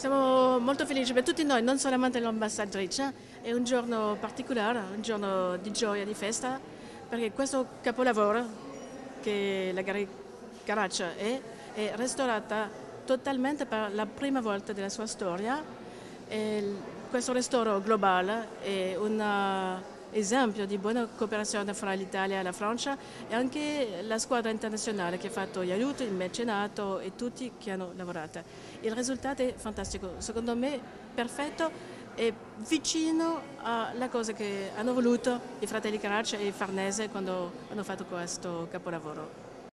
Siamo molto felici per tutti noi, non solamente l'ambasciatrice, è un giorno particolare, un giorno di gioia, di festa, perché questo capolavoro che la Caraccia è, è restaurata totalmente per la prima volta della sua storia. E questo restauro globale è una esempio di buona cooperazione fra l'Italia e la Francia e anche la squadra internazionale che ha fatto gli aiuti, il mecenato e tutti che hanno lavorato. Il risultato è fantastico, secondo me perfetto e vicino alla cosa che hanno voluto i fratelli Caraccia e Farnese quando hanno fatto questo capolavoro.